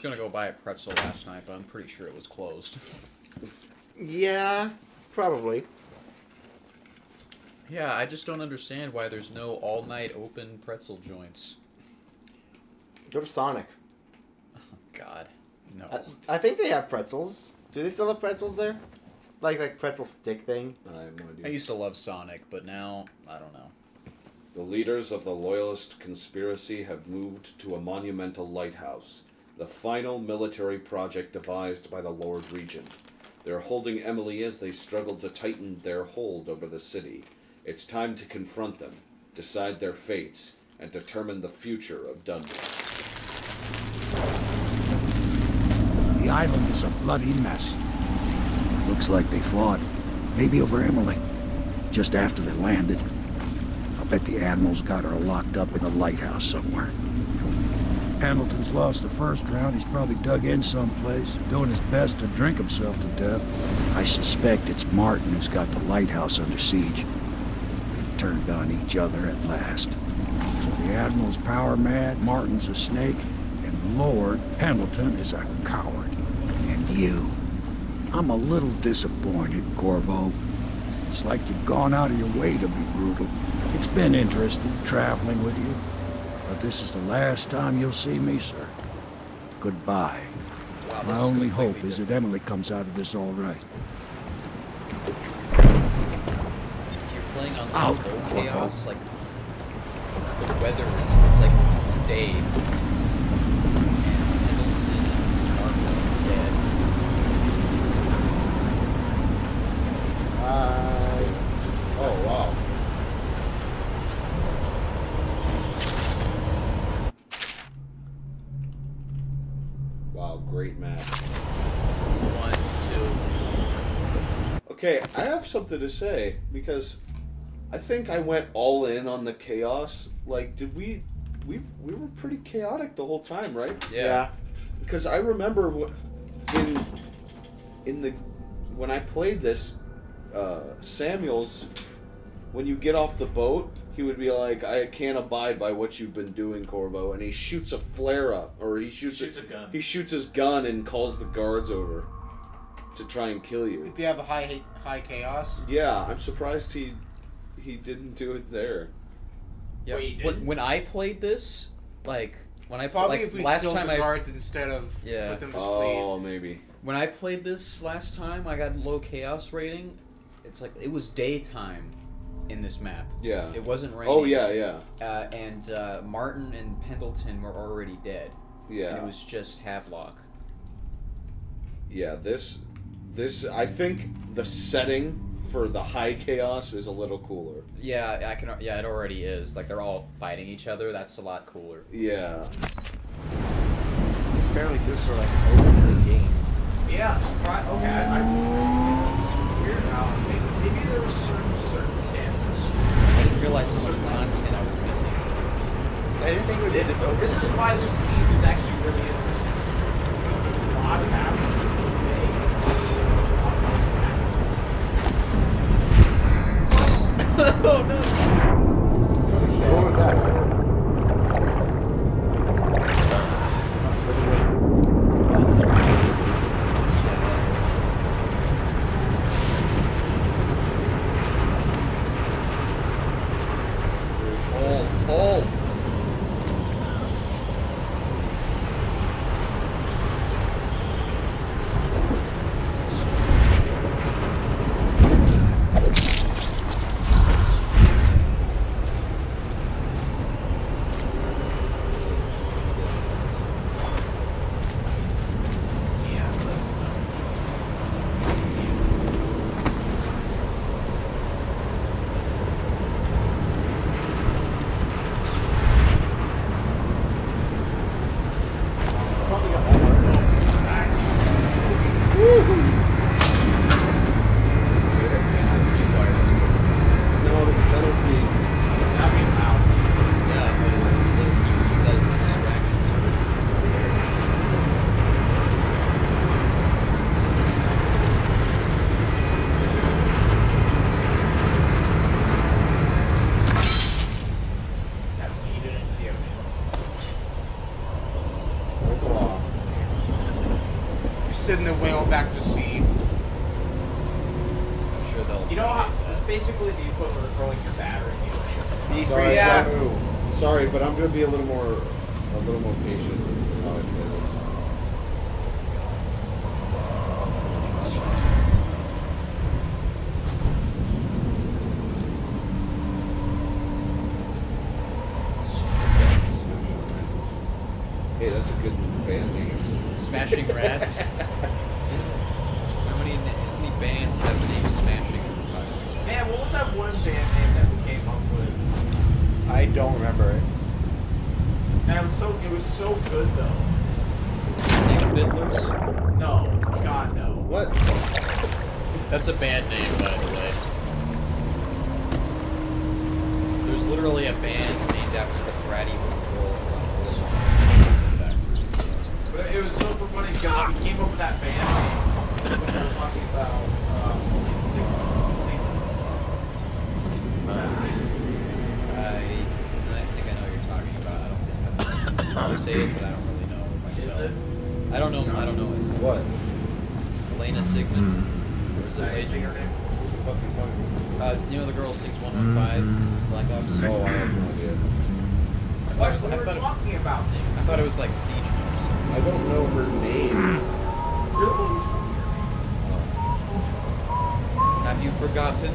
was gonna go buy a pretzel last night, but I'm pretty sure it was closed. Yeah, probably. yeah, I just don't understand why there's no all night open pretzel joints. Go to Sonic. Oh, God, no. I, I think they have pretzels. Do they still have pretzels there? Like like pretzel stick thing? I have no I used to love Sonic, but now I don't know. The leaders of the Loyalist conspiracy have moved to a monumental lighthouse, the final military project devised by the Lord Regent. They're holding Emily as they struggle to tighten their hold over the city. It's time to confront them, decide their fates, and determine the future of Dunwall. The island is a bloody mess. Looks like they fought. Maybe over Emily. Just after they landed. I bet the Admiral's got her locked up in the lighthouse somewhere. Pendleton's lost the first round. He's probably dug in someplace, doing his best to drink himself to death. I suspect it's Martin who's got the lighthouse under siege. They turned on each other at last. So the Admiral's power mad, Martin's a snake, and Lord Pendleton is a coward. And you. I'm a little disappointed, Corvo. It's like you've gone out of your way to be brutal. It's been interesting traveling with you, but this is the last time you'll see me, sir. Goodbye. Wow, My only hope is that Emily comes out of this all right. If you're playing on Out, chaos, like the weather is it's like day. And Pendleton and Martin are dead. Uh, oh wow. Wow, great map. One, two. Okay, I have something to say because I think I went all in on the chaos. Like, did we? We we were pretty chaotic the whole time, right? Yeah. Because I remember wh- in in the when I played this, uh, Samuels, when you get off the boat, he would be like, "I can't abide by what you've been doing, Corvo," and he shoots a flare up, or he shoots Shoots a gun. He shoots his gun and calls the guards over to try and kill you. If you have a high high chaos, Yeah, I'm surprised he he didn't do it there. Yeah. Wait, you when, didn't? when I played this, like when I probably like if we last killed time the I guards instead of Yeah. put them to oh, sleep. Oh, maybe. when I played this last time, I got low chaos rating. It's like it was daytime in this map. Yeah. It wasn't raining. Oh yeah, yeah, Uh, and uh, Martin and Pendleton were already dead. And yeah, it was just Havelock. yeah. This this I think the setting for the high chaos is a little cooler. Yeah, I can. Yeah, it already is. Like they're all fighting each other. That's a lot cooler. Yeah. This is fairly good for like an open game. Yeah, surprise. Okay, I, I, it's weird how maybe, maybe there were certain circumstances. I didn't realize how much content I was missing. I didn't think we did this open. This is why this team is actually really interesting. Because there's a lot happening. today. There's a lot of things happening. oh no! What was that? Must have been the wind. Pull, pull. You know how it's basically the equivalent of throwing your battery in the ocean. Be Sorry, free yeah. sorry, sorry, but I'm gonna be a little more, a little more patient. with how I play. Hey, that's a good band name. Smashing Rats. Man, what was that one band name that we came up with? I don't remember it. And it was so it was so good though. King of Fiddlers. No, God no. What? That's a band name, by the way. There's literally a band named after the karate roll. But it was super funny because we came up with that band name when we were talking about um, Lane Sigma. Sigma. I, I think I know what you're talking about. I don't think that's. I would say it, but I don't really know Is myself. it? I don't know. I don't know myself. What? Elena Siegman. Or is Did I it? say her? What the fuck are you talking Uh, you know the girl who sings 115 Black Ops. Oh, I have no idea. I thought, What? it was, We I, were thought it, talking about I thought it was like Siege or something. I don't know her name. You're the one who her name. Have you forgotten?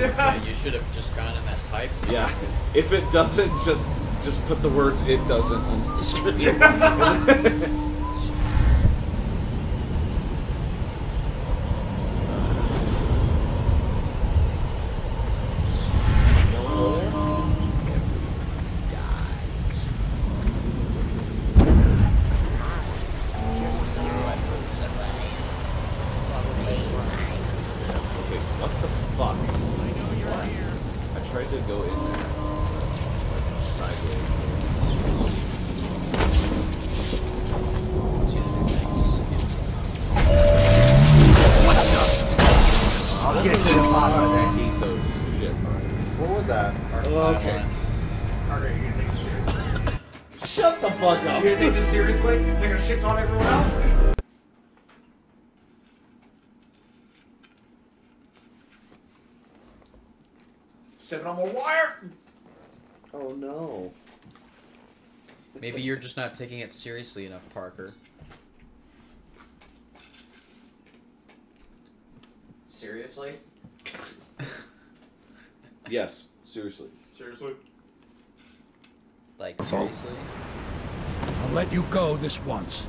Yeah, you should have just gone in that pipe. Yeah, if it doesn't, just just put the words "it doesn't" on the screen. No one go there? okay, what the fuck? I tried to go in there, like sideways. I'll get of this. Eat those. What was that? Okay. Shut the fuck up. You're gonna take this seriously? You're gonna shit on everyone else? Stepping on more wire! Oh no. Maybe you're just not taking it seriously enough, Parker. Seriously? Yes, seriously. Seriously? Like seriously. I'll let you go this once.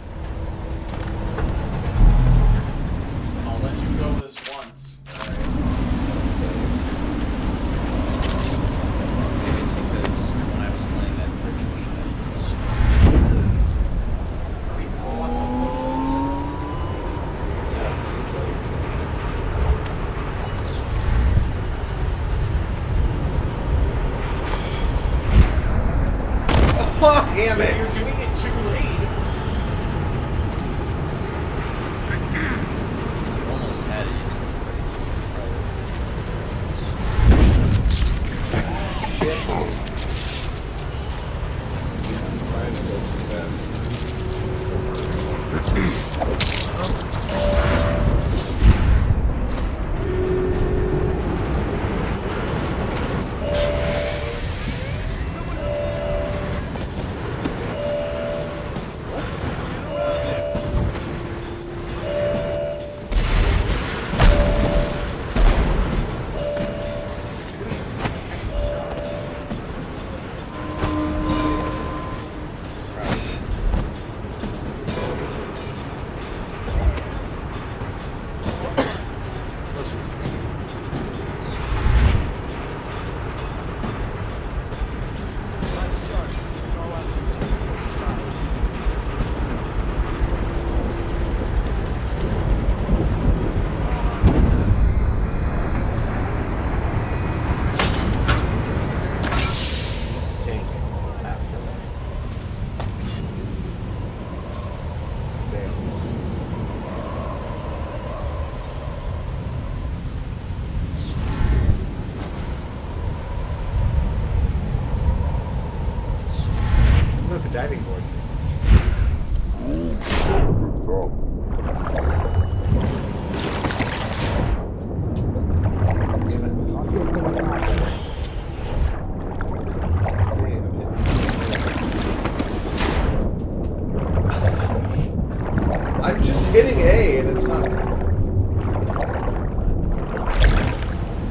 I'm just hitting A and it's not.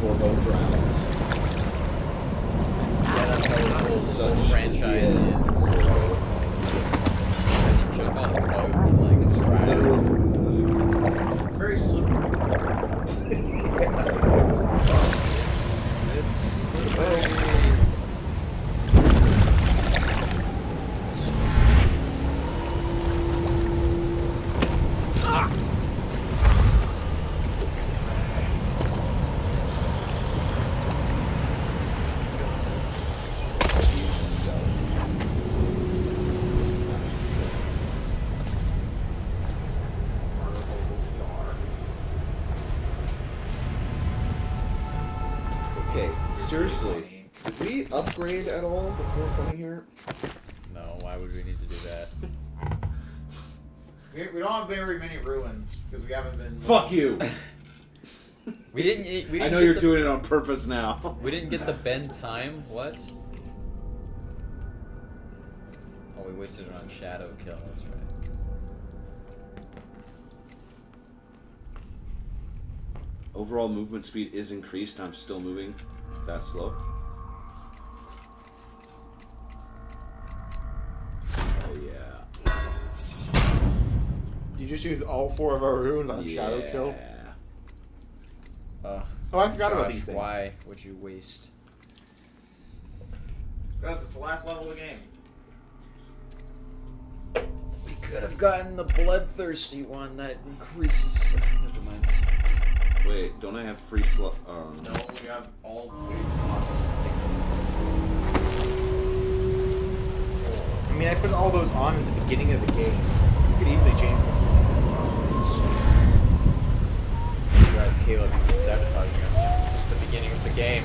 Corvo drowns. Yeah, that's how we pull Such whole franchise yeah. in. It's, you jump on a boat and like It's ride It's uh, very slippery. It's we upgrade at all before coming here? No, why would we need to do that? We, we don't have very many runes because we haven't been. Fuck you! We didn't. We didn't I know get you're the, doing it on purpose now. We didn't get the bend time. What? Oh, we wasted it on shadow kill. That's right. Overall movement speed is increased. I'm still moving that slow. Just use all four of our runes on Shadow Kill. Ugh. Oh, I forgot about these things. Why would you waste? Because it's the last level of the game. We could have gotten the bloodthirsty one that increases. Never mind. Wait, don't I have free slot? Oh um, No, no. we have all wait slots. I mean, I put all those on at the beginning of the game. You could easily change them. God, Caleb, been sabotaging us since the beginning of the game.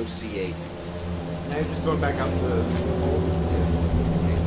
Disassociate. Dissociate. And just going back up to the hole.